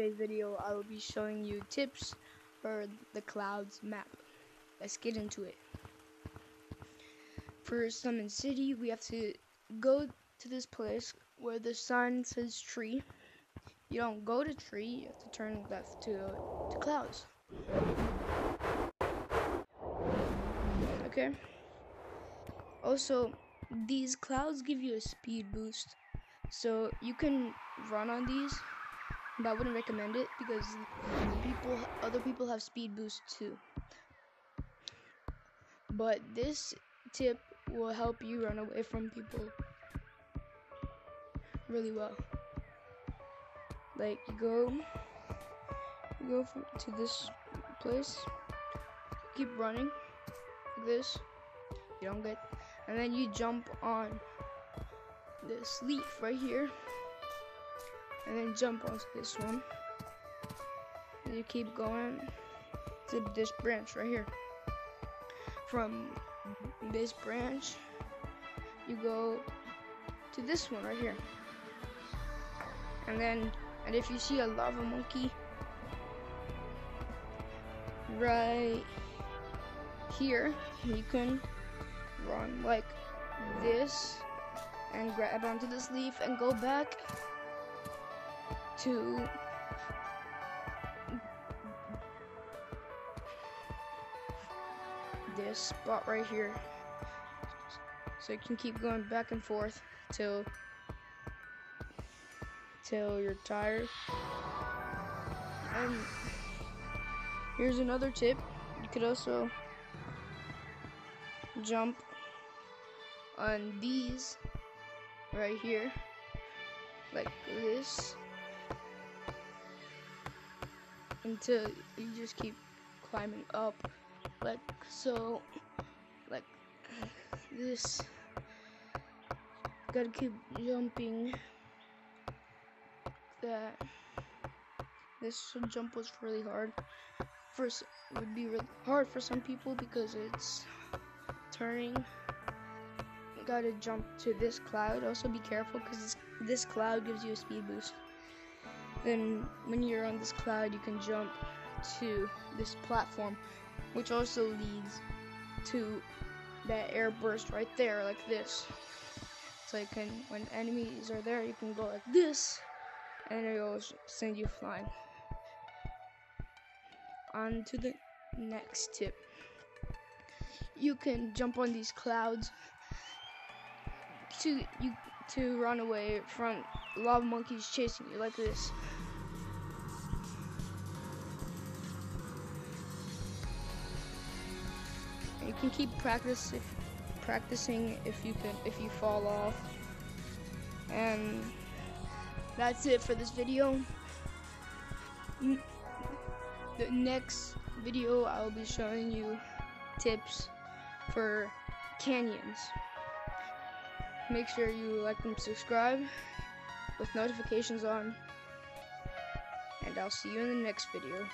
today's video, I will be showing you tips for the clouds map. Let's get into it. For Summon City, we have to go to this place where the sign says tree. You don't go to tree, you have to turn left to, to clouds. Okay. Also, these clouds give you a speed boost. So you can run on these but I wouldn't recommend it because people, other people have speed boost too. But this tip will help you run away from people really well. Like you go, you go to this place, keep running like this. You don't get, and then you jump on this leaf right here and then jump onto this one. And you keep going to this branch right here. From this branch, you go to this one right here. And then, and if you see a lava monkey right here, you can run like this and grab onto this leaf and go back to this spot right here. So you can keep going back and forth till till you're tired. And here's another tip. You could also jump on these right here like this until you just keep climbing up. Like so like this gotta keep jumping. That this jump was really hard. First would be really hard for some people because it's turning. You gotta jump to this cloud. Also be careful because this cloud gives you a speed boost then when you're on this cloud, you can jump to this platform, which also leads to that air burst right there, like this. So you can, when enemies are there, you can go like this, and it will send you flying. On to the next tip. You can jump on these clouds to you to run away from lava monkeys chasing you like this. you can keep practice if, practicing if you can if you fall off. And that's it for this video. Mm, the next video I will be showing you tips for canyons make sure you like and subscribe with notifications on. And I'll see you in the next video.